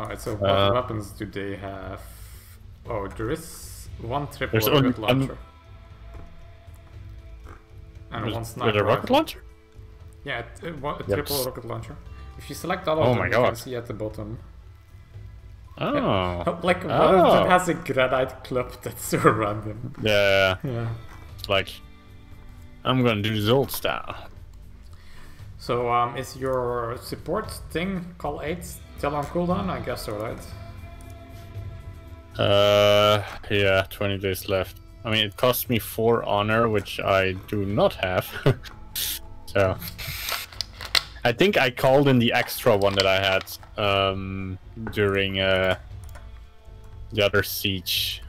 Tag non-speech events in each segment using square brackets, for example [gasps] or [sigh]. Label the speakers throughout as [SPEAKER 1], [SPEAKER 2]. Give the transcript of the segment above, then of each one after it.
[SPEAKER 1] Alright, so what
[SPEAKER 2] Uh,
[SPEAKER 1] weapons do they have? Oh, there is one triple rocket launcher. and one sniper
[SPEAKER 2] a rocket launcher?
[SPEAKER 1] Yeah, a, a,
[SPEAKER 2] Yep.
[SPEAKER 1] triple rocket launcher. If you select all of
[SPEAKER 2] Oh
[SPEAKER 1] them,
[SPEAKER 2] my
[SPEAKER 1] you can see at the bottom.
[SPEAKER 2] Oh. [laughs]
[SPEAKER 1] Like one
[SPEAKER 2] Oh.
[SPEAKER 1] of them has a granite club [laughs] that's so random.
[SPEAKER 2] Yeah,
[SPEAKER 1] Yeah.
[SPEAKER 2] like, I'm gonna do the old style.
[SPEAKER 1] So, um, is your support thing, call 8, still on cooldown? I guess so, right?
[SPEAKER 2] Uh, yeah, 20 days left. I mean, it cost me 4 honor, which I do not have. [laughs] so, I think I called in the extra one that I had um, during uh, the other siege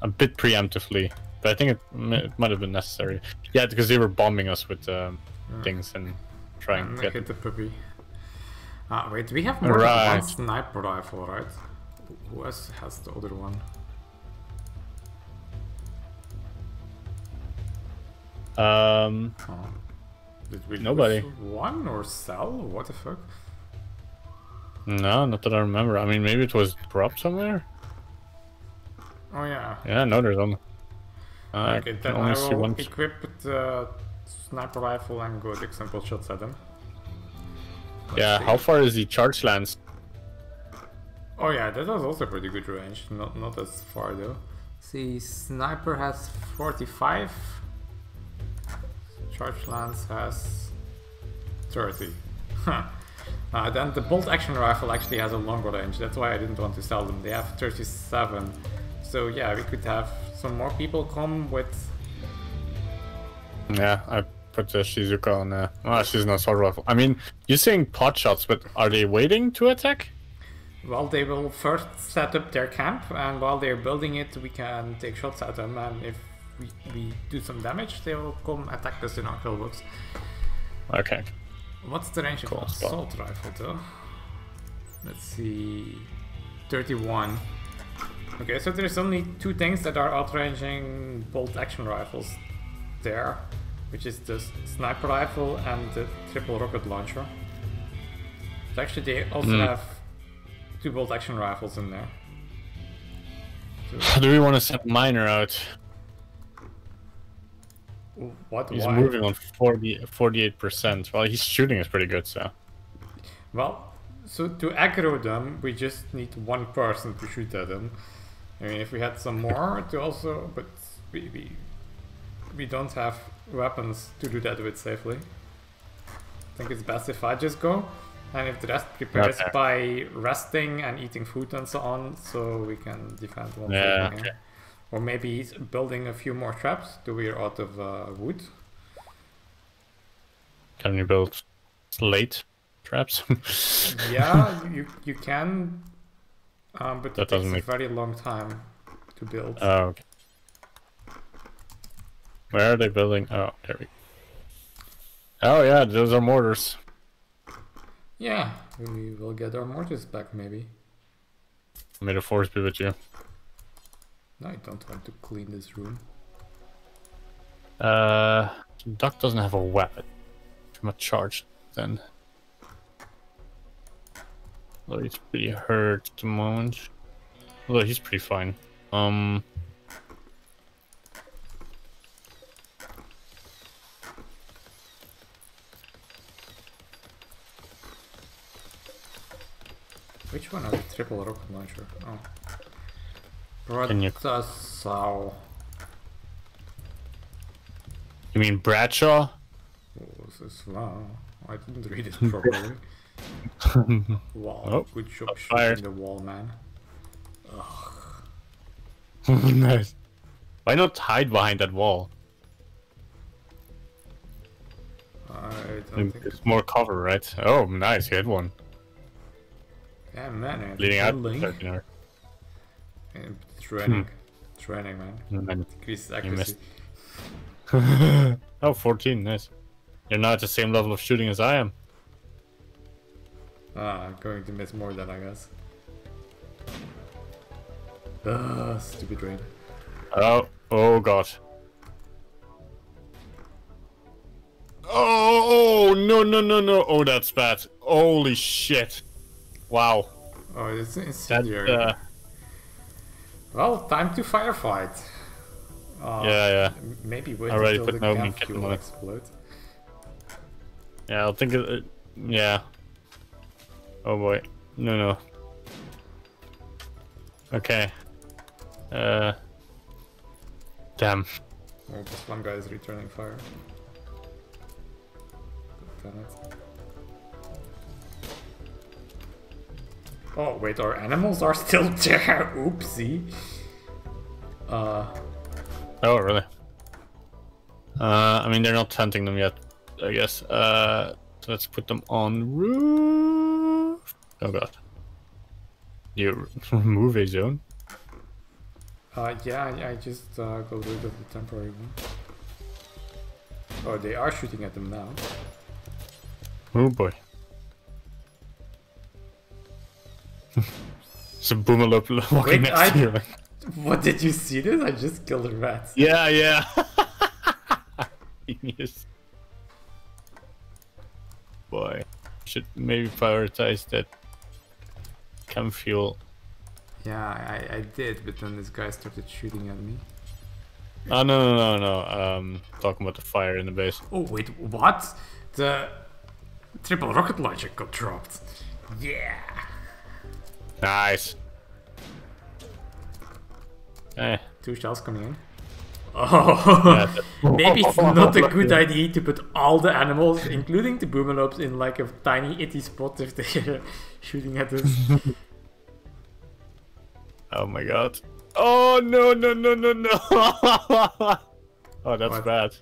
[SPEAKER 2] a bit preemptively. But I think it, it might have been necessary. Yeah, because they were bombing us with um, things and trying
[SPEAKER 1] And
[SPEAKER 2] to get.
[SPEAKER 1] hit the puppy. Ah, wait, we have more than one sniper rifle, right? Who else has the other one?
[SPEAKER 2] Um,
[SPEAKER 1] Oh. Did we
[SPEAKER 2] Nobody.
[SPEAKER 1] one or sell? What the fuck?
[SPEAKER 2] no, not that I remember. I mean, maybe it was dropped somewhere.
[SPEAKER 1] Oh yeah.
[SPEAKER 2] Yeah, no, there's only. I
[SPEAKER 1] okay,
[SPEAKER 2] can
[SPEAKER 1] then
[SPEAKER 2] only
[SPEAKER 1] I
[SPEAKER 2] see
[SPEAKER 1] will
[SPEAKER 2] one.
[SPEAKER 1] equip the sniper rifle and go take good shots at them. Let's
[SPEAKER 2] Yeah,
[SPEAKER 1] see.
[SPEAKER 2] how far is the charge lance?
[SPEAKER 1] Oh yeah, that was also pretty good range. Not not as far though. See, sniper has 45. Charge lance has 30. Huh. Uh, then the bolt action rifle actually has a longer range. That's why I didn't want to sell them. They have 37. So yeah, we could have some more people come with.
[SPEAKER 2] Yeah, I put the Shizuka on. Uh, well, she's not assault rifle. I mean, you're saying pot shots, but are they waiting to attack?
[SPEAKER 1] Well, they will first set up their camp, and while they're building it, we can take shots at them. And if we, we do some damage, they will come attack us in our pillbox.
[SPEAKER 2] Okay.
[SPEAKER 1] What's the range
[SPEAKER 2] Cool
[SPEAKER 1] of
[SPEAKER 2] spot.
[SPEAKER 1] assault rifle though? Let's see. 31. Okay, so there's only two things that are outranging bolt action rifles there, which is the sniper rifle and the triple rocket launcher. So actually, they also
[SPEAKER 2] Hmm.
[SPEAKER 1] have two bolt action rifles in there. So,
[SPEAKER 2] Do we want to send Miner out?
[SPEAKER 1] what?
[SPEAKER 2] He's
[SPEAKER 1] Why?
[SPEAKER 2] moving on 40, 48%. Well, he's shooting is pretty good, so.
[SPEAKER 1] Well, so to aggro them, we just need one person to shoot at them. I mean, if we had some more to also, but we we, we don't have weapons to do that with safely. I think it's best if I just go, and if the rest prepares
[SPEAKER 2] Okay.
[SPEAKER 1] by resting and eating food and so on, so we can defend once
[SPEAKER 2] Yeah, okay.
[SPEAKER 1] Or maybe building a few more traps Do we're out of uh, wood.
[SPEAKER 2] Can you build slate traps? [laughs]
[SPEAKER 1] yeah, you you can, um, but
[SPEAKER 2] That
[SPEAKER 1] it takes
[SPEAKER 2] doesn't
[SPEAKER 1] a very long time to build.
[SPEAKER 2] oh, okay. Where are they building? Oh, there we go. Oh, yeah, those are mortars.
[SPEAKER 1] yeah, we will get our mortars back maybe.
[SPEAKER 2] May the force be with you.
[SPEAKER 1] No, I don't want to clean this room.
[SPEAKER 2] Uh, Duck doesn't have a weapon. I'm not charged then. Although he's pretty hurt at the moment. Although he's pretty fine. Um.
[SPEAKER 1] Which one has a triple rocket launcher? Oh.
[SPEAKER 2] Can you- mean Bradshaw?
[SPEAKER 1] Oh, wow. I didn't read it properly. [laughs] wow,
[SPEAKER 2] Oh,
[SPEAKER 1] good job shooting the wall, man. [laughs]
[SPEAKER 2] nice. Why not hide behind that wall?
[SPEAKER 1] I don't think
[SPEAKER 2] It's more cover, right? Oh, nice. You hit one.
[SPEAKER 1] Yeah, man,
[SPEAKER 2] Leading out.
[SPEAKER 1] building.
[SPEAKER 2] thirteen hour.
[SPEAKER 1] And It's raining. It's raining, man. Increases accuracy.
[SPEAKER 2] oh, 14. Nice. You're not at the same level of shooting as I am.
[SPEAKER 1] Ah, I'm going to miss more than I guess. Ah, stupid rain.
[SPEAKER 2] Oh, oh god. Oh, oh, no, no, no, no. Oh, that's bad. Holy shit. Wow.
[SPEAKER 1] Oh, it's
[SPEAKER 2] That,
[SPEAKER 1] incendiary.
[SPEAKER 2] uh,
[SPEAKER 1] Well, time to firefight. Uh,
[SPEAKER 2] yeah, yeah.
[SPEAKER 1] Maybe wait
[SPEAKER 2] Already
[SPEAKER 1] until
[SPEAKER 2] put
[SPEAKER 1] the
[SPEAKER 2] no kit
[SPEAKER 1] fuel
[SPEAKER 2] on it. Yeah, I'll think of it. Yeah. Oh boy. No, no. Okay. Uh. Damn.
[SPEAKER 1] Oh, this one guy is returning fire. Damn it. Oh, wait, our animals are still there. [laughs] Oopsie. Uh,
[SPEAKER 2] Oh, really? Uh, I mean, they're not hunting them yet, I guess. Uh, so let's put them on roof. Oh god. You [laughs] remove a zone?
[SPEAKER 1] uh, yeah, I, I just uh, got rid of the temporary one. Oh, they are shooting at them now.
[SPEAKER 2] Oh boy. It's a boomalope walking
[SPEAKER 1] Wait,
[SPEAKER 2] next
[SPEAKER 1] I-
[SPEAKER 2] to you.
[SPEAKER 1] What did you see this? I just killed a rat.
[SPEAKER 2] yeah, yeah. [laughs] Genius. Boy, should maybe prioritize that chem fuel.
[SPEAKER 1] Yeah, I, I did, but then this guy started shooting at me.
[SPEAKER 2] Oh no no no no. Um, talking about the fire in the base.
[SPEAKER 1] Oh, wait, what? The triple rocket launcher got dropped. Yeah.
[SPEAKER 2] Nice. Eh,
[SPEAKER 1] Two shells coming in. [laughs] Oh, [laughs] maybe it's not a [laughs] good idea to put all the animals, including the boomalopes, in like a tiny itty spot if they're shooting at us.
[SPEAKER 2] Oh my god. Oh no no no no no. oh, that's
[SPEAKER 1] What?
[SPEAKER 2] bad.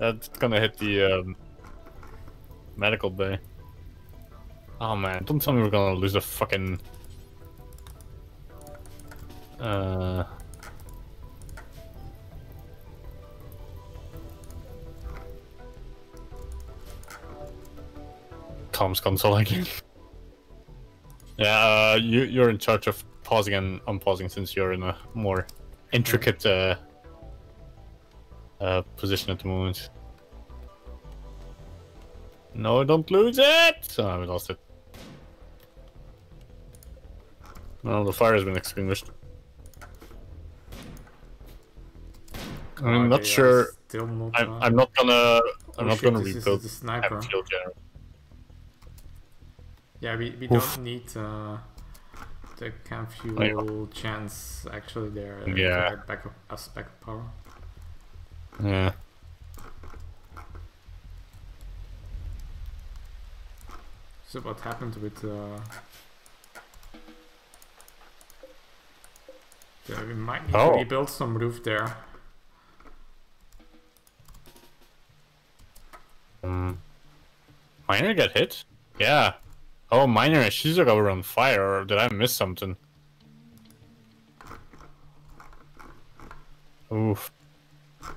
[SPEAKER 2] That's gonna hit the um, medical bay. Oh man, don't tell me we're gonna lose the fucking. Uh. Comms console again. [laughs] Yeah, uh, you you're in charge of pausing and unpausing since you're in a more intricate uh, uh, position at the moment. No, don't lose it! Oh, we lost it. Well, the fire has been extinguished. I'm
[SPEAKER 1] Oh,
[SPEAKER 2] not sure.
[SPEAKER 1] Still not.
[SPEAKER 2] I'm, I'm not gonna. I'm
[SPEAKER 1] oh
[SPEAKER 2] not
[SPEAKER 1] shit,
[SPEAKER 2] gonna rebuild
[SPEAKER 1] the sniper.
[SPEAKER 2] Field General.
[SPEAKER 1] Yeah, we, we
[SPEAKER 2] Oof.
[SPEAKER 1] don't need uh, the camp fuel chance actually there. Uh,
[SPEAKER 2] Yeah.
[SPEAKER 1] Back up as power.
[SPEAKER 2] Yeah.
[SPEAKER 1] So what happened with uh, yeah, we might need
[SPEAKER 2] Oh.
[SPEAKER 1] to rebuild some roof there.
[SPEAKER 2] Um, Miner get hit? Yeah. Oh, Miner and Shizuka were on fire, or did I miss something? Oof.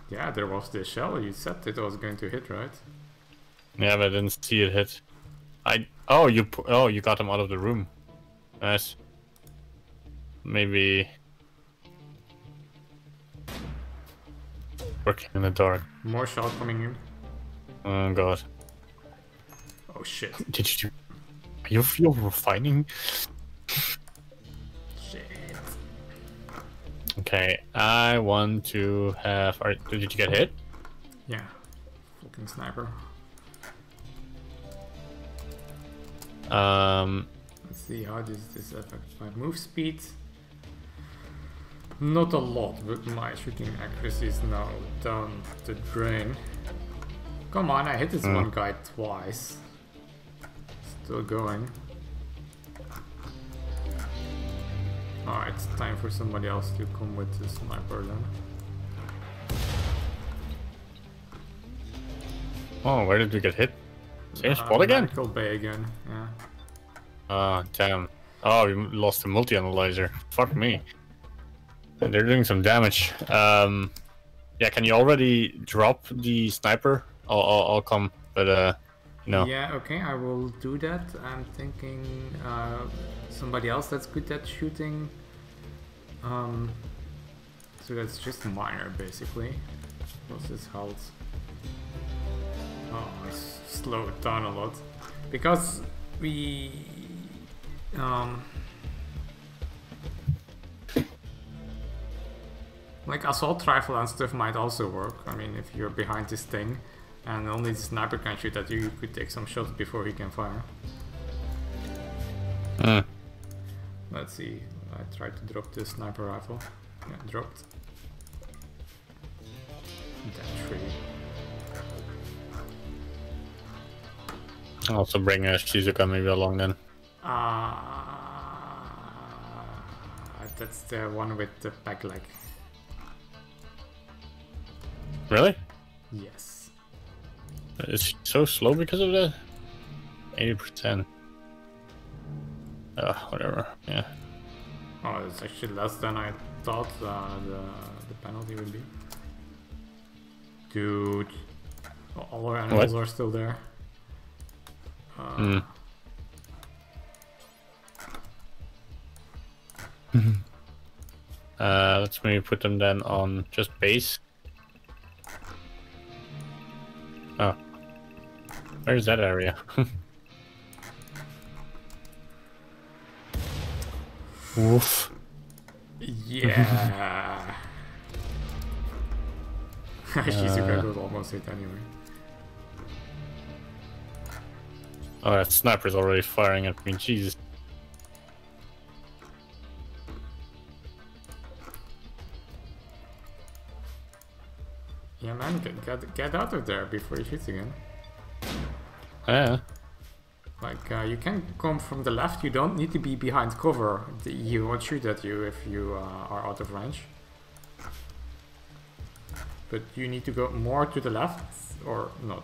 [SPEAKER 1] Yeah, there was the shell. You said it was going to hit, right?
[SPEAKER 2] Yeah, but I didn't see it hit. I. Oh, you. Oh, you got him out of the room. Nice. Maybe. Working in the dark.
[SPEAKER 1] More shell coming in.
[SPEAKER 2] Oh god.
[SPEAKER 1] Oh shit.
[SPEAKER 2] Did you? Are you feel refining?
[SPEAKER 1] Shit.
[SPEAKER 2] Okay, I want to have. Are, did you get hit?
[SPEAKER 1] Yeah. Fucking sniper.
[SPEAKER 2] Um.
[SPEAKER 1] Let's see how does this affect my move speed. Not a lot, but my shooting accuracy is now down the drain. Come on, I hit this
[SPEAKER 2] Hmm.
[SPEAKER 1] one guy twice. Still going. Alright, it's time for somebody else to come with the sniper then.
[SPEAKER 2] Oh, where did we get hit? Same
[SPEAKER 1] Uh,
[SPEAKER 2] spot again?
[SPEAKER 1] Medical bay again, yeah.
[SPEAKER 2] Ah, damn. Oh, we lost the multi-analyzer. Fuck me. They're doing some damage. Um, yeah, can you already drop the sniper? I'll, I'll, I'll come, but uh, no.
[SPEAKER 1] Yeah, okay, I will do that. I'm thinking uh, somebody else that's good at shooting. Um, so that's just minor, basically. What's his health? Oh, I slowed down a lot. Because we Um, like assault rifle and stuff might also work. I mean, if you're behind this thing and only the sniper can shoot at you, you could take some shots before he can fire.
[SPEAKER 2] Hmm.
[SPEAKER 1] Let's see. I tried to drop the sniper rifle. Yeah, dropped. That tree.
[SPEAKER 2] I'll also bring a Shizuka maybe along then.
[SPEAKER 1] Uh, that's the one with the back leg.
[SPEAKER 2] Really?
[SPEAKER 1] Yes.
[SPEAKER 2] It's so slow because of that? 80%. Uh, whatever. Yeah.
[SPEAKER 1] Oh, it's actually less than I thought uh, the, the penalty would be. Dude. All our animals
[SPEAKER 2] What?
[SPEAKER 1] are still there. Uh,
[SPEAKER 2] Hmm. [laughs] Uh, let's maybe put them then on just base. Oh. Where's that area? [laughs] Woof.
[SPEAKER 1] Yeah. [laughs] Shizuka
[SPEAKER 2] Uh.
[SPEAKER 1] got almost hit anyway.
[SPEAKER 2] Oh, that sniper's already firing at me. Jesus.
[SPEAKER 1] Get, get, get out of there before he shoots again.
[SPEAKER 2] Yeah.
[SPEAKER 1] Like, uh, you can come from the left, you don't need to be behind cover. The, he won't shoot at you if you uh, are out of range. But you need to go more to the left, or not.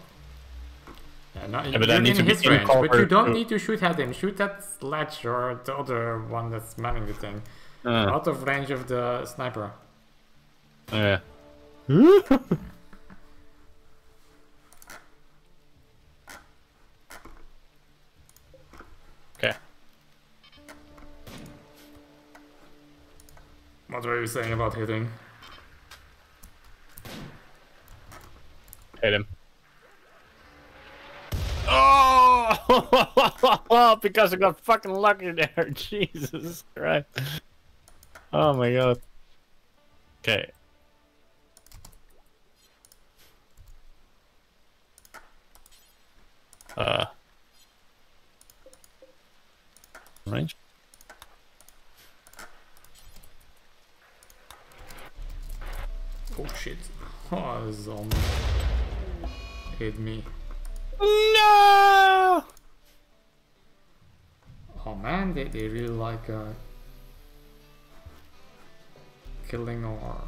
[SPEAKER 1] Yeah, no,
[SPEAKER 2] but I
[SPEAKER 1] you're
[SPEAKER 2] need
[SPEAKER 1] in
[SPEAKER 2] to be
[SPEAKER 1] his
[SPEAKER 2] in
[SPEAKER 1] range, but you don't
[SPEAKER 2] to-
[SPEAKER 1] need to shoot at him. Shoot that Sledge or the other one that's manning the thing.
[SPEAKER 2] Uh,
[SPEAKER 1] Out of range of the sniper.
[SPEAKER 2] yeah. [laughs] [laughs]
[SPEAKER 1] What were you saying about hitting?
[SPEAKER 2] Hit him. Oh! [laughs] because I got fucking lucky there. [laughs] Jesus Christ. Oh my god. Okay. Uh. Range?
[SPEAKER 1] Oh shit. Oh, this is hit me.
[SPEAKER 2] No!
[SPEAKER 1] Oh man, they, they really like uh, killing or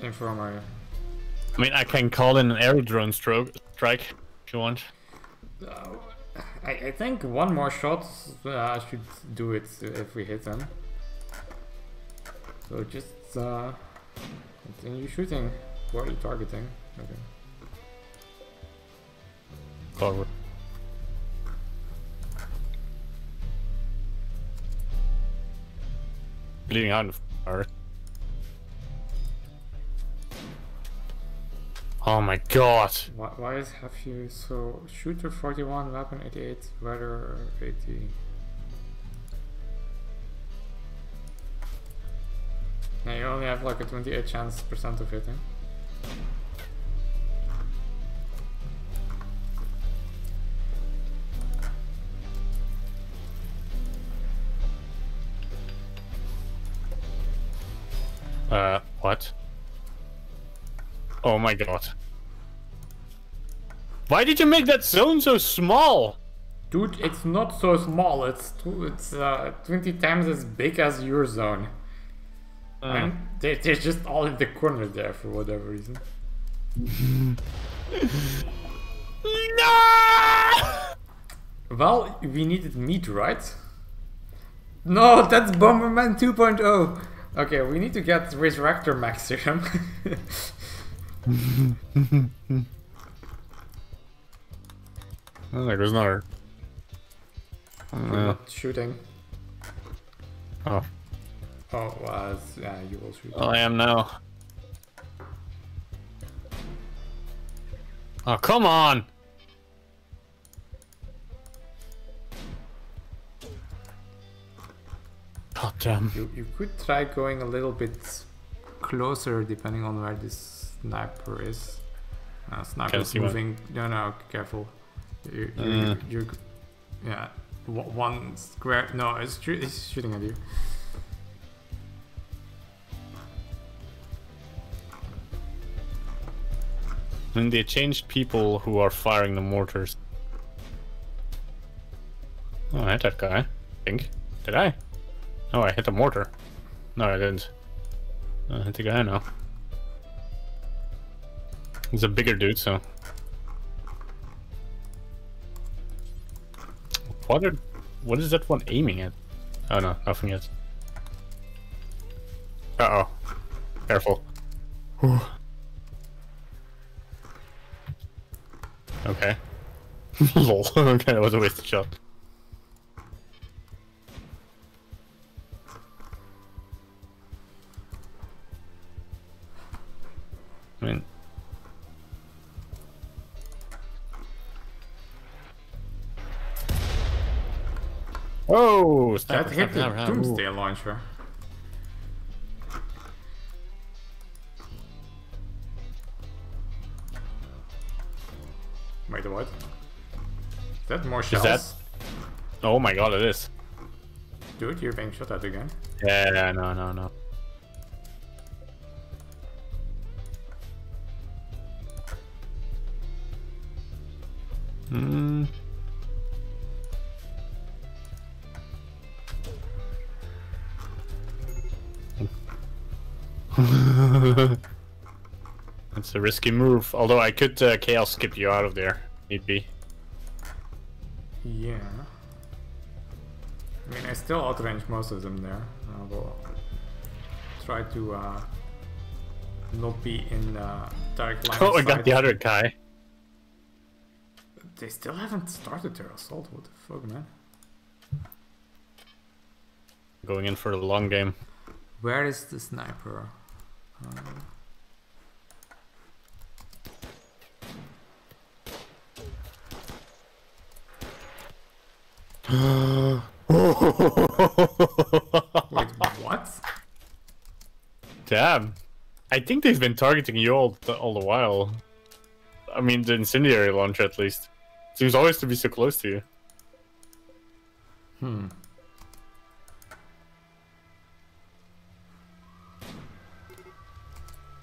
[SPEAKER 1] infirmary.
[SPEAKER 2] I mean, I can call in an aerodrone stroke strike if you want.
[SPEAKER 1] Uh, I, I think one more shot uh, should do it if we hit them. So just uh, continue shooting. Where are you targeting? Okay.
[SPEAKER 2] Forward. Bleeding out in fire. Oh my god.
[SPEAKER 1] Why, why is have you so shooter 41, weapon 88, weather 80? Now you only have like a 28 chance percent of hitting.
[SPEAKER 2] Uh, what? Oh my god. Why did you make that zone so small?
[SPEAKER 1] Dude, it's not so small. It's tw- it's uh, 20 times as big as your zone.
[SPEAKER 2] Uh,
[SPEAKER 1] they, they're just all in the corner there for whatever reason. [laughs]
[SPEAKER 2] no!
[SPEAKER 1] Well, we needed meat, right? No, that's Bomberman 2.0. Okay, we need to get Resurrector Mech Serum.
[SPEAKER 2] Oh, there goes another.
[SPEAKER 1] You're
[SPEAKER 2] Uh,
[SPEAKER 1] not shooting.
[SPEAKER 2] oh,
[SPEAKER 1] Oh, uh, you will shoot.
[SPEAKER 2] Oh, I am now. Oh, come on! God damn.
[SPEAKER 1] You, you could try going a little bit closer depending on where this sniper is. Uh, is moving. No, no, careful. You, you,
[SPEAKER 2] uh.
[SPEAKER 1] you, yeah, one square. No, it's, it's shooting at you.
[SPEAKER 2] And they changed people who are firing the mortars. Oh, I hit that guy. I think. Did I? No, I hit the mortar. No, I didn't. I hit the guy now. He's a bigger dude, so. What are, what is that one aiming at? Oh no, nothing yet. Uh oh. Careful. Whew. Okay. [laughs] Lol. [laughs] okay, that was a wasted shot. I mean, oh,
[SPEAKER 1] That
[SPEAKER 2] sniper,
[SPEAKER 1] hit the
[SPEAKER 2] sniper, sniper.
[SPEAKER 1] Doomsday launcher. Wait, what? Is that more shells?
[SPEAKER 2] that- Oh my god, it is.
[SPEAKER 1] Dude, you're being shot at again.
[SPEAKER 2] Yeah, no, no, no. Hmm. [laughs] That's a risky move. Although I could uh, chaos skip you out of there, need be.
[SPEAKER 1] Yeah. I mean, I still outrange most of them there. I will try to uh, not be in uh, direct line [laughs]
[SPEAKER 2] Oh, I got the other guy.
[SPEAKER 1] They still haven't started their assault. What the fuck, man?
[SPEAKER 2] Going in for the long game.
[SPEAKER 1] Where is the sniper? Uh, wait, what?
[SPEAKER 2] Damn. I think they've been targeting you all the, all the while. I mean, the incendiary launcher at least. Seems always to be so close to you.
[SPEAKER 1] Hmm.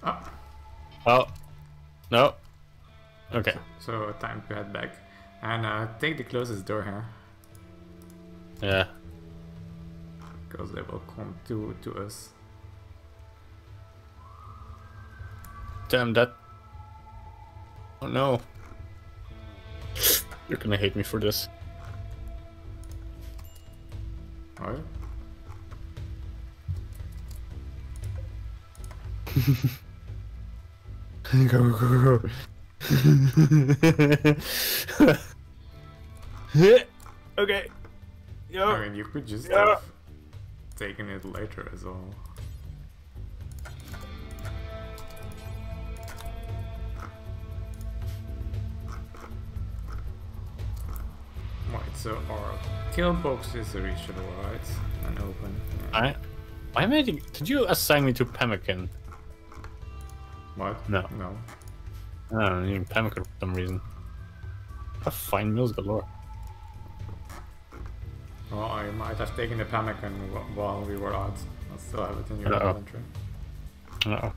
[SPEAKER 1] Oh,
[SPEAKER 2] Oh. No. Okay.
[SPEAKER 1] so time to head back and uh, take the closest door here
[SPEAKER 2] Yeah.
[SPEAKER 1] because they will come to to us.
[SPEAKER 2] Damn that. Oh no. You're gonna hate me for this.
[SPEAKER 1] Alright. [laughs]
[SPEAKER 2] go, go, go. okay.
[SPEAKER 1] I mean, you could just
[SPEAKER 2] Yeah.
[SPEAKER 1] have taken it later as well. Right, so our kill box is reachable, right? And open. Yeah.
[SPEAKER 2] I. Why am I? Did you assign me to Pemmican?
[SPEAKER 1] What?
[SPEAKER 2] No.
[SPEAKER 1] No.
[SPEAKER 2] I don't need Pemmican for some reason. I fine meals galore.
[SPEAKER 1] Well, I might have taken the pemmican wh- while we were out. I still have it in your
[SPEAKER 2] Uh-oh.
[SPEAKER 1] inventory.
[SPEAKER 2] Uh oh.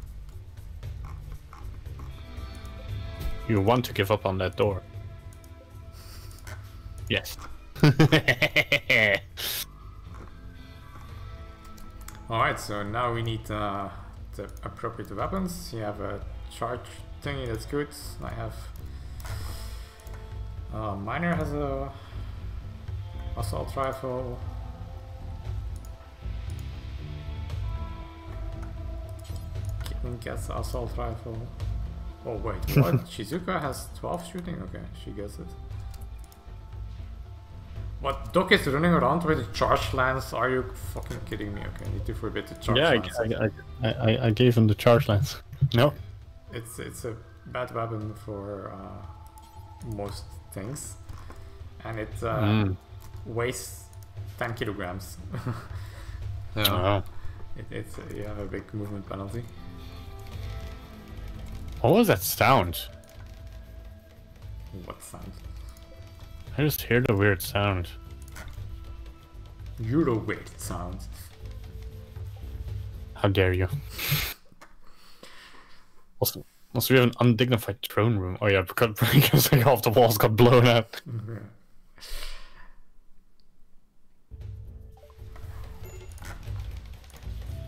[SPEAKER 2] You want to give up on that door? Yes. [laughs]
[SPEAKER 1] Alright, so now we need uh, the appropriate weapons. You have a charge thingy, that's good. I have. Uh, Miner has a assault rifle. Kitten gets assault rifle. Oh wait, [laughs] what? Shizuka has 12 shooting? Okay, she gets it. What? Doc is running around with a charge lance? Are you fucking kidding me? Okay, I need to forbid the charge
[SPEAKER 2] yeah,
[SPEAKER 1] lance.
[SPEAKER 2] I, I, I, I gave him the charge lance. [laughs] No?
[SPEAKER 1] It's it's a bad weapon for uh, most things, and it uh,
[SPEAKER 2] Mm.
[SPEAKER 1] Weighs 10 kilograms. [laughs] Yeah.
[SPEAKER 2] Oh.
[SPEAKER 1] It, it's uh, you have a big movement penalty.
[SPEAKER 2] What was that sound?
[SPEAKER 1] What sound?
[SPEAKER 2] I just hear the weird sound.
[SPEAKER 1] Euro weird sound.
[SPEAKER 2] How dare you? [laughs] Also, also we have an undignified throne room. Oh yeah, because, [laughs] because like half the walls got blown out.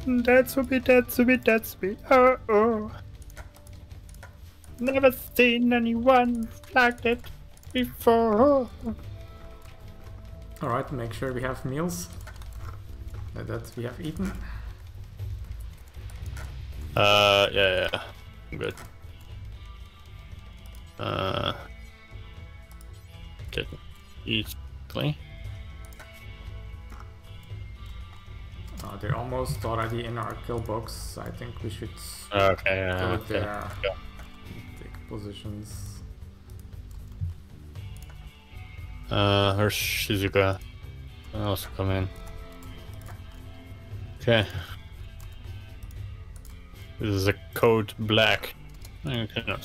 [SPEAKER 2] That's me, that's me, that's me. Oh oh. Never seen anyone like that before.
[SPEAKER 1] Alright, make sure we have meals. That we have eaten.
[SPEAKER 2] Uh, yeah, yeah, I'm good. Uh, get eat
[SPEAKER 1] Uh, they're almost already in our kill box. I think we should
[SPEAKER 2] Okay,
[SPEAKER 1] go
[SPEAKER 2] okay.
[SPEAKER 1] there.
[SPEAKER 2] Yeah.
[SPEAKER 1] Take positions.
[SPEAKER 2] Uh, there's Shizuka. I'll also come in. Okay. This is a code black. Okay, no.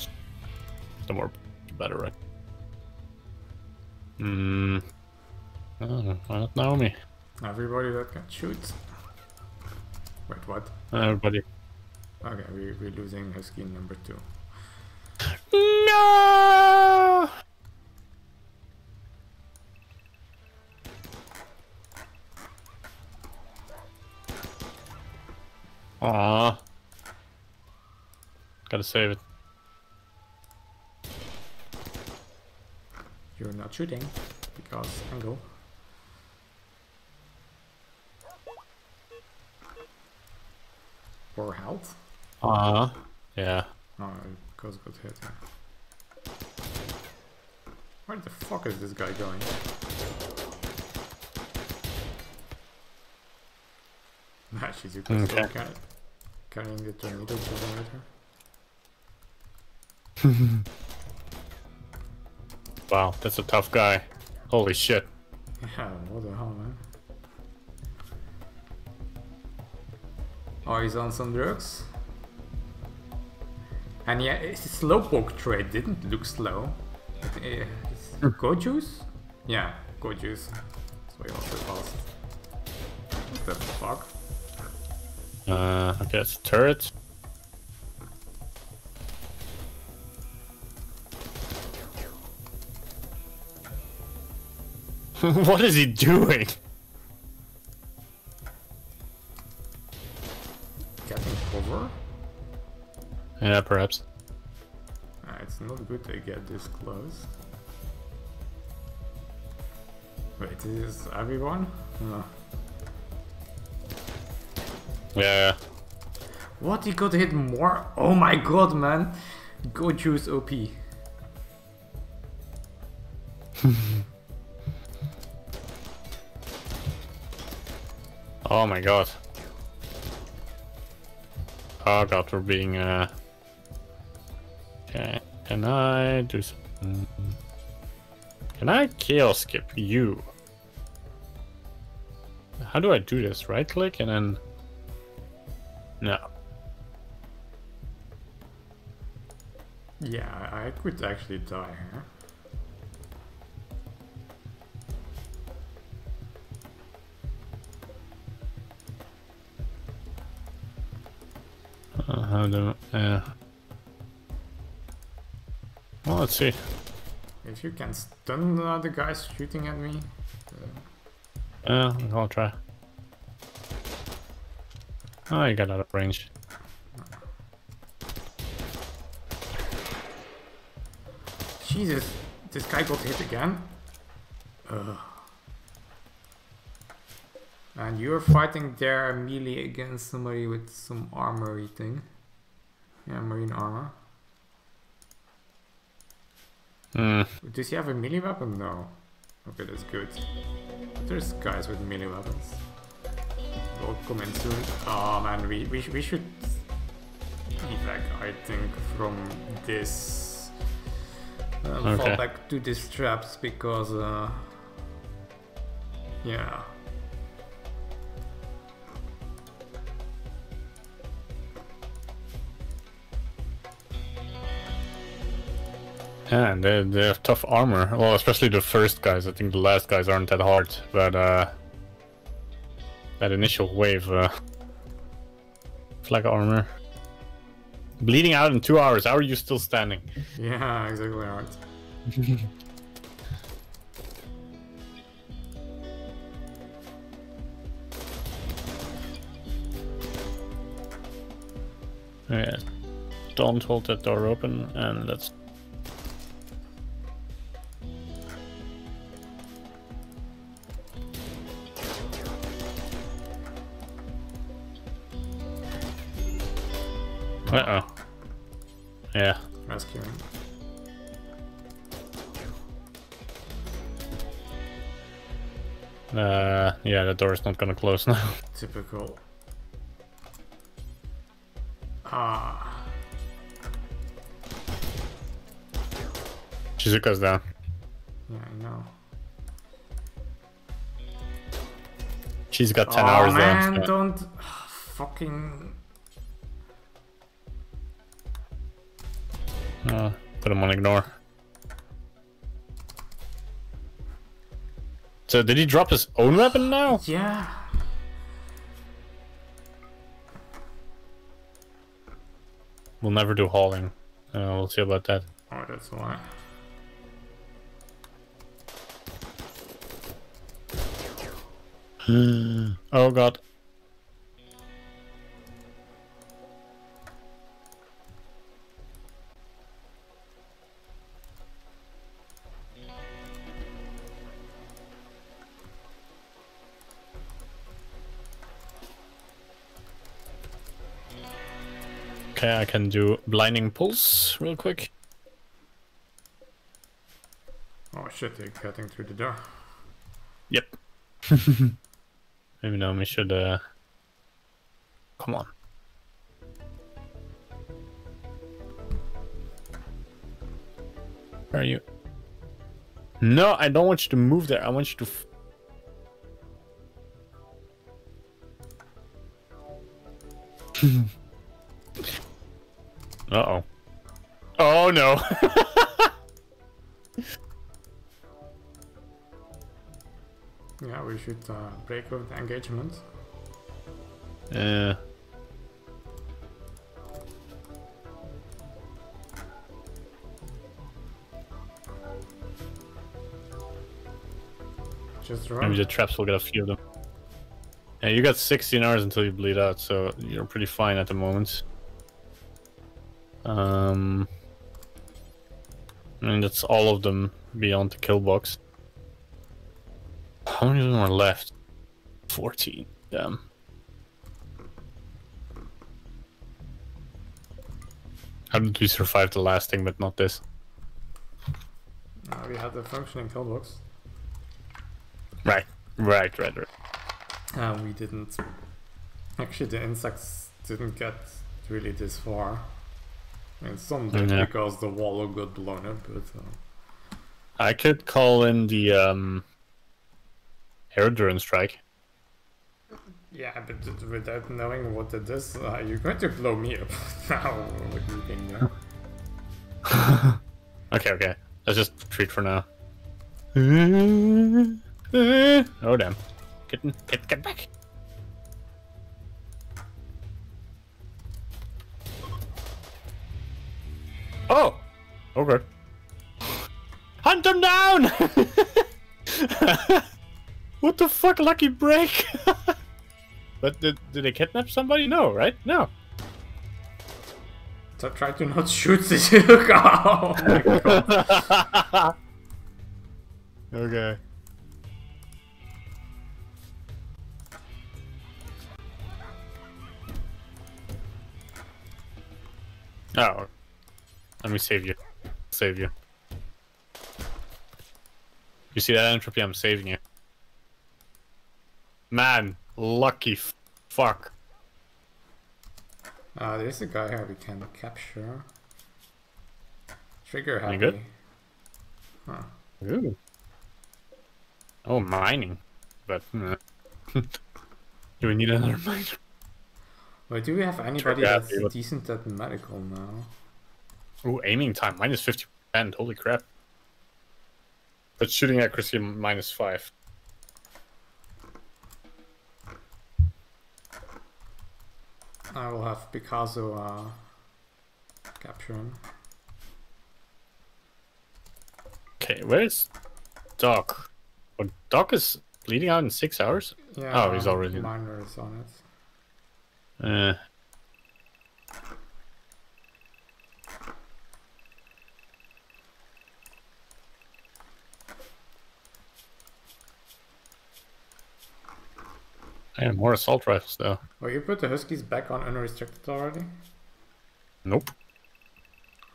[SPEAKER 2] The more, the better, right? Hmm. Oh, not Naomi.
[SPEAKER 1] Everybody that can shoot. Wait, what?
[SPEAKER 2] Uh, everybody.
[SPEAKER 1] Okay, we, we're losing Husky number two.
[SPEAKER 2] No! Aww. Gotta save it.
[SPEAKER 1] You're not shooting because angle. Or health?
[SPEAKER 2] Aww. Yeah.
[SPEAKER 1] Oh, because got hit. yeah. Where the fuck is this guy going? Nah, [laughs] she's okay. Carry, carrying the tornado generator.
[SPEAKER 2] Wow, that's a tough guy. Holy shit. [laughs]
[SPEAKER 1] Yeah, what the hell, man? Oh, he's on some drugs? And yeah, his slowpoke trade didn't look slow. But, uh, it's go juice? Yeah, go juice. That's why he also fast. What the fuck?
[SPEAKER 2] Uh, okay, it's a turret. [laughs] what is he doing? Yeah, perhaps.
[SPEAKER 1] It's not good to get this close. Wait, is everyone? Uh,
[SPEAKER 2] Yeah.
[SPEAKER 1] what? He got hit more? Oh my god, man! Go OP. [laughs]
[SPEAKER 2] Oh my god. Oh god, we're being uh Can I do some Can I kill skip you? How do I do this? Right click and then No.
[SPEAKER 1] Yeah, I could actually die here.
[SPEAKER 2] Uh, how do yeah. Well let's see.
[SPEAKER 1] If you can stun uh, the guys shooting at me.
[SPEAKER 2] Yeah, I'll try. Oh, you got out of range.
[SPEAKER 1] Jesus, this guy got hit again. Ugh. And you're fighting there melee against somebody with some armory thing. Yeah, marine armor.
[SPEAKER 2] Hmm.
[SPEAKER 1] Does he have a melee weapon? No. Okay, that's good. There's guys with melee weapons. They'll come in soon. Oh man, we, we, we should evac, I think, from this. Uh, Fall back to these traps because, uh, yeah.
[SPEAKER 2] Yeah, and they, they have tough armor. Well, especially the first guys. I think the last guys aren't that hard, but uh, that initial wave, uh, flak armor. Bleeding out in two hours. How are you still standing?
[SPEAKER 1] Yeah, exactly right. [laughs]
[SPEAKER 2] Yeah. Don't hold that door open, and let's. Uh oh. Yeah.
[SPEAKER 1] Rescuing.
[SPEAKER 2] Uh, yeah, the door is not gonna close now. [laughs]
[SPEAKER 1] Typical. Ah.
[SPEAKER 2] Shizuka's down.
[SPEAKER 1] Yeah, I know.
[SPEAKER 2] She's got 10
[SPEAKER 1] oh,
[SPEAKER 2] hours
[SPEAKER 1] man,
[SPEAKER 2] down. so-
[SPEAKER 1] don't fucking.
[SPEAKER 2] Uh, put him on ignore. So did he drop his own weapon now?
[SPEAKER 1] Yeah.
[SPEAKER 2] We'll never do hauling. Uh, we'll see about that.
[SPEAKER 1] Oh, that's why. [gasps]
[SPEAKER 2] Oh god. Okay, I can do blinding pulse real quick.
[SPEAKER 1] Oh shit, they're cutting through the door.
[SPEAKER 2] Yep. [laughs] Maybe now we should uh come on. Where are you? No, I don't want you to move there. I want you to. [laughs] F- uh oh. Oh no. [laughs]
[SPEAKER 1] Yeah, we should uh, break with the engagement.
[SPEAKER 2] uh,
[SPEAKER 1] Just run.
[SPEAKER 2] maybe the traps will get a few of them. Yeah, you got 16 hours until you bleed out, so you're pretty fine at the moment. Um, I mean, that's all of them beyond the kill box. How many of them are left? 14. Damn. How did we survive the last thing, but not this?
[SPEAKER 1] We had the functioning kill box.
[SPEAKER 2] Right, right, right, right.
[SPEAKER 1] Uh, we didn't. Actually, the insects didn't get really this far. Mean, some did
[SPEAKER 2] Yeah.
[SPEAKER 1] because the wall got blown up, but. Uh,
[SPEAKER 2] I could call in the um, air drone strike.
[SPEAKER 1] yeah, but without knowing what it is, uh, you're going to blow me up [laughs] now. What do you think? Yeah? [laughs]
[SPEAKER 2] Okay, okay. Let's just retreat for now. [laughs] Oh damn! Get get get back! Oh, okay. Hunt them down! [laughs] what the fuck, lucky break? [laughs] but did did they kidnap somebody? No, right? No.
[SPEAKER 1] So try to not shoot this. [laughs] oh my god.
[SPEAKER 2] okay. Oh. Let me save you. Save you. You see that entropy? I'm saving you. Man, lucky f- fuck.
[SPEAKER 1] Uh, there's a guy here we can capture. Trigger happy.
[SPEAKER 2] You good?
[SPEAKER 1] Huh.
[SPEAKER 2] Ooh. Oh, mining. But, uh, [laughs] do we need another miner?
[SPEAKER 1] Wait, do we have anybody
[SPEAKER 2] Trigger
[SPEAKER 1] that's
[SPEAKER 2] happy,
[SPEAKER 1] decent at medical now?
[SPEAKER 2] Ooh, aiming time. Minus 50%. Holy crap. But shooting accuracy minus 5.
[SPEAKER 1] I will have Picasso uh, capture him.
[SPEAKER 2] Okay, where's Doc? Oh, Doc is bleeding out in 6 hours?
[SPEAKER 1] Yeah,
[SPEAKER 2] Oh, he's already-
[SPEAKER 1] Miner is on it.
[SPEAKER 2] Uh, Have more assault rifles though.
[SPEAKER 1] Well, you put the Huskies back on unrestricted already?
[SPEAKER 2] Nope.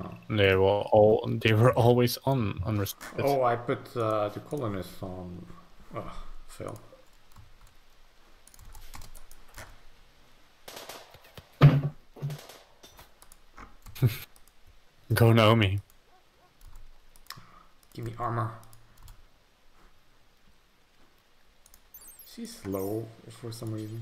[SPEAKER 1] Oh.
[SPEAKER 2] They were all they were always on unrestricted.
[SPEAKER 1] Oh, I put uh, the colonists on. Ugh, fail. [laughs]
[SPEAKER 2] Go Naomi.
[SPEAKER 1] Give me armor. She's slow for some reason.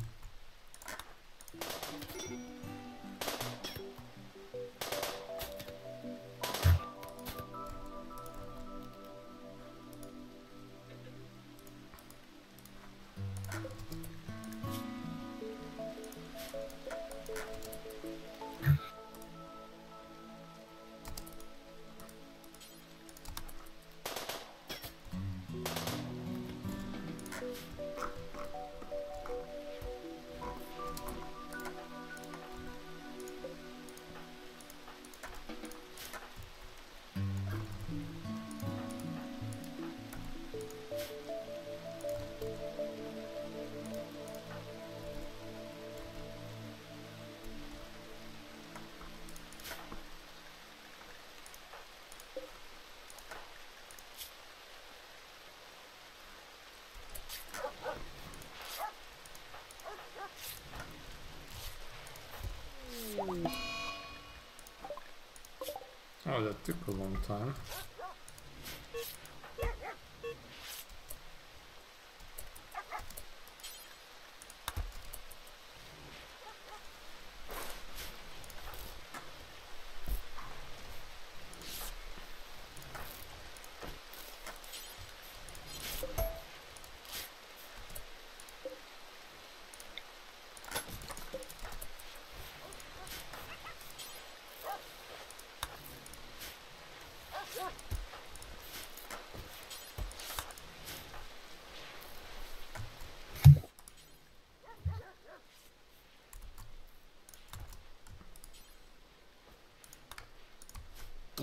[SPEAKER 1] That took a long time.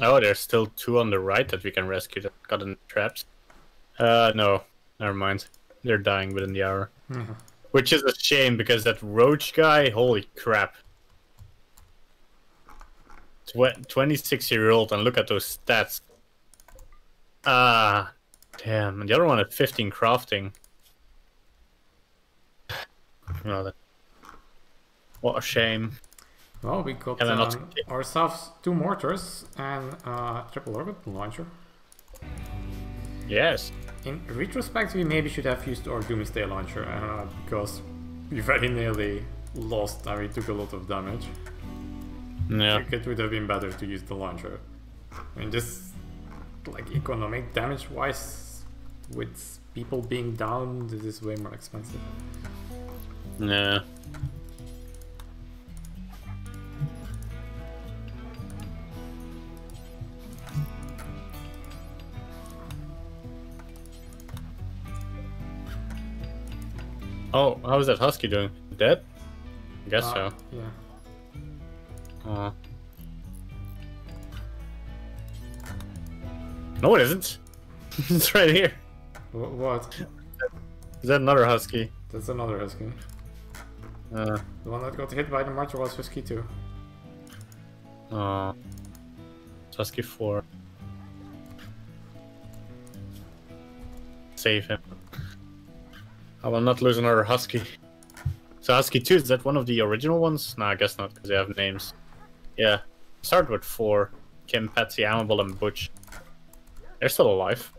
[SPEAKER 2] Oh, there's still two on the right that we can rescue that got in traps. Uh, no, never mind. They're dying within the hour.
[SPEAKER 1] Mhm.
[SPEAKER 2] Which is a shame because that roach guy, holy crap. Tw 26 year old, and look at those stats. Ah, damn. And the other one at 15 crafting. That... What a shame.
[SPEAKER 1] Well, we got um, ourselves two mortars and uh, triple rocket launcher.
[SPEAKER 2] Yes.
[SPEAKER 1] In retrospect, we maybe should have used our Doomsday launcher uh, because we very nearly lost and we took a lot of damage.
[SPEAKER 2] Yeah.
[SPEAKER 1] Like, it would have been better to use the launcher. I mean, just like economic damage wise, with people being down, this is way more expensive.
[SPEAKER 2] Yeah. Oh, how is that husky doing? Dead? I guess
[SPEAKER 1] Uh,
[SPEAKER 2] so.
[SPEAKER 1] Yeah.
[SPEAKER 2] Aw. No, it isn't. [laughs] it's right here.
[SPEAKER 1] What?
[SPEAKER 2] Is that another husky?
[SPEAKER 1] That's another husky.
[SPEAKER 2] Uh,
[SPEAKER 1] The one that got hit by the mortar was husky too.
[SPEAKER 2] It's husky 4. Save him. I will not lose another husky. So husky 2, is that one of the original ones? No, I guess not, because they have names. Yeah. Start with 4. Kim, Patsy, Amable, and Butch. They're still alive.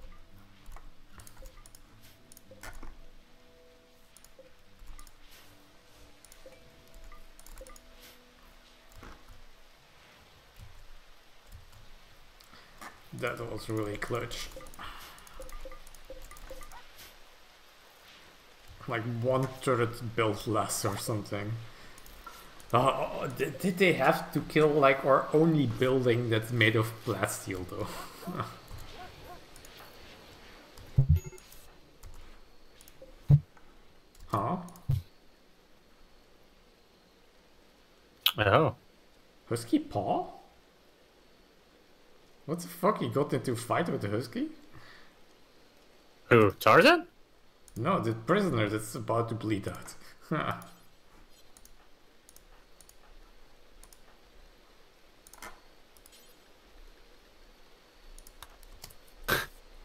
[SPEAKER 1] That was really clutch. Like one turret built less or something. Uh, did, did they have to kill like our only building that's made of blast plasteel though? [laughs] huh?
[SPEAKER 2] Oh.
[SPEAKER 1] Husky paw? What the fuck? He got into a fight with the husky?
[SPEAKER 2] Who? Tarzan?
[SPEAKER 1] No, the prisoner that's about to bleed out. [laughs]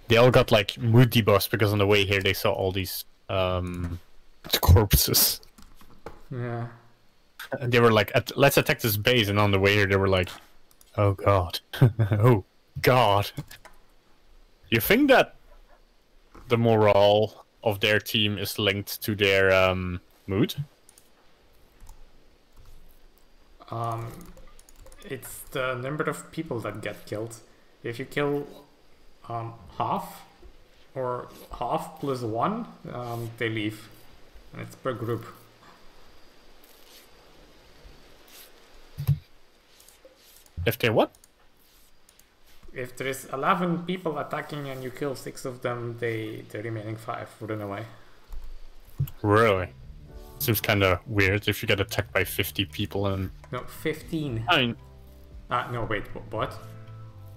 [SPEAKER 2] They all got like mood debuffs because on the way here they saw all these um corpses.
[SPEAKER 1] yeah.
[SPEAKER 2] And they were like, "Let's attack this base," and on the way here they were like, "Oh God, [laughs] oh God." You think that the morale of their team is linked to their um, mood?
[SPEAKER 1] Um, it's the number of people that get killed. If you kill um, half or half plus one, um, they leave. And it's per group.
[SPEAKER 2] If they what?
[SPEAKER 1] If there is 11 people attacking and you kill 6 of them, they the remaining 5 run away.
[SPEAKER 2] Really? Seems kind of weird if you get attacked by 50 people and.
[SPEAKER 1] No, 15.
[SPEAKER 2] I mean,
[SPEAKER 1] Ah, no, wait, what?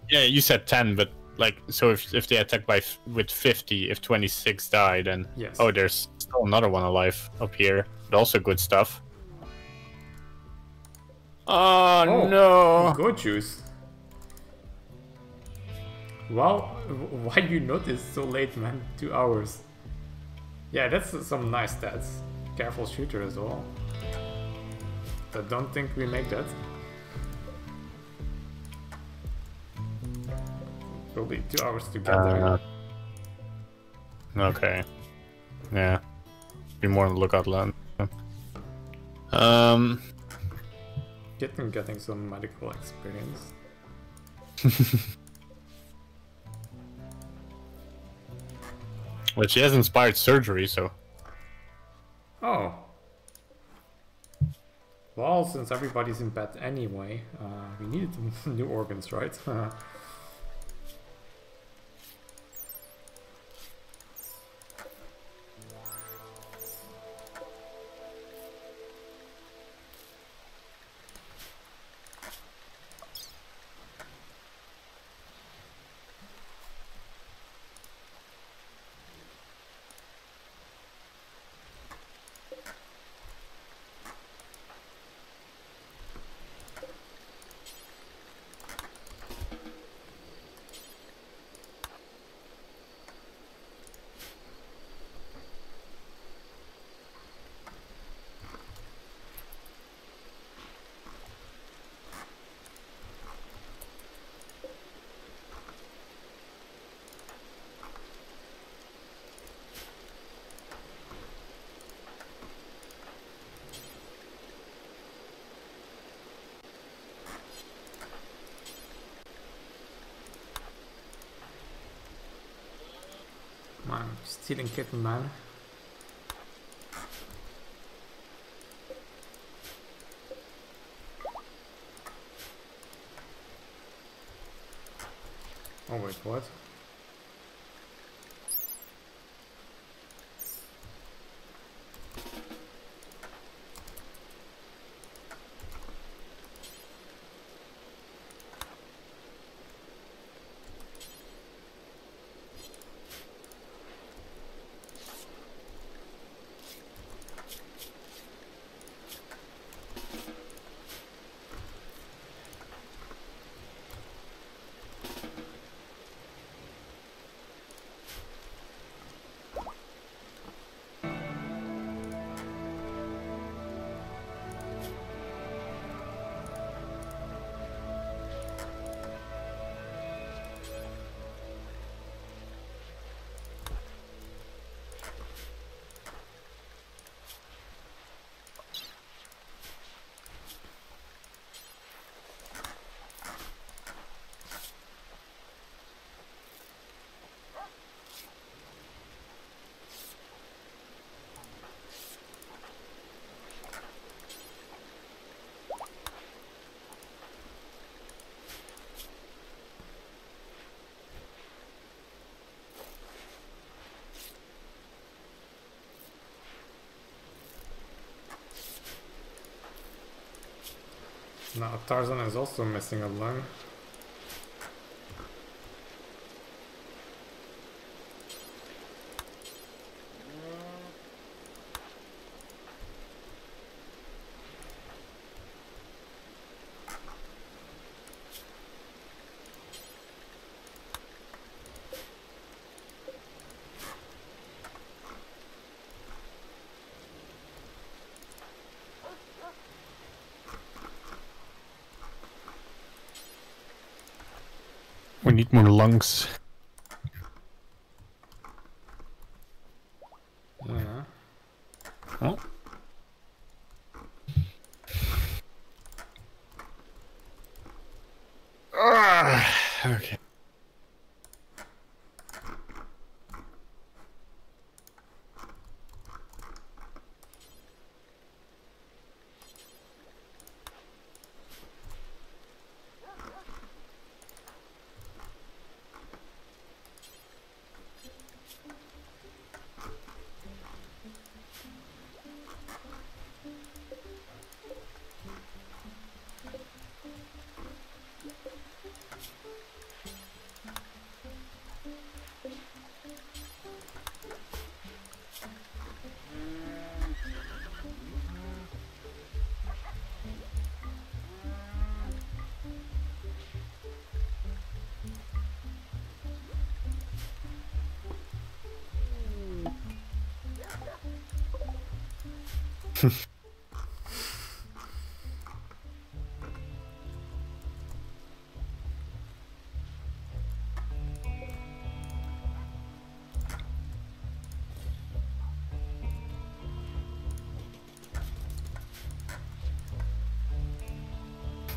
[SPEAKER 2] yeah, you said 10, but like, so if if they attack by f- with 50, if 26 die, then
[SPEAKER 1] Yes.
[SPEAKER 2] oh, there's still another one alive up here, but also good stuff. Oh,
[SPEAKER 1] Oh.
[SPEAKER 2] no!
[SPEAKER 1] Good juice. Wow, [laughs] why do you notice so late, man? Two hours. Yeah, that's some nice stats. Careful shooter as well. I don't think we make that. Probably two hours to get there.
[SPEAKER 2] Uh, okay. Yeah. Be more on the lookout land. Um.
[SPEAKER 1] Getting getting some medical experience. [laughs]
[SPEAKER 2] Well, she has inspired surgery, so.
[SPEAKER 1] Oh. Well, since everybody's in bed anyway, uh, we needed [laughs] new organs, right? [laughs] Stealing kitten, man. Oh wait, what? Now Tarzan is also missing a lung.
[SPEAKER 2] Need more lungs.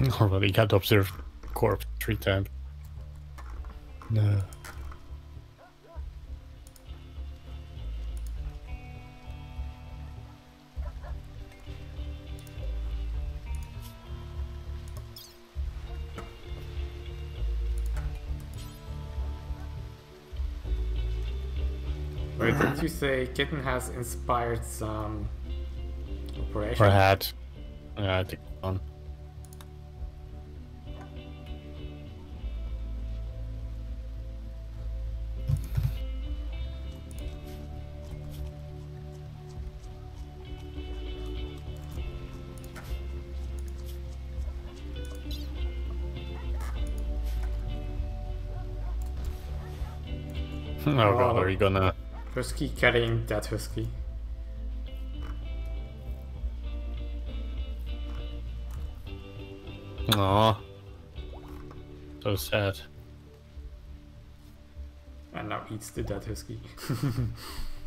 [SPEAKER 2] Already got to observe corpse three times. No.
[SPEAKER 1] Wait, did you say Kitten has inspired some operation?
[SPEAKER 2] Or hat. Yeah, I think one. Gonna...
[SPEAKER 1] Husky carrying that husky.
[SPEAKER 2] Aw. So sad.
[SPEAKER 1] And now eats the dead husky. [laughs]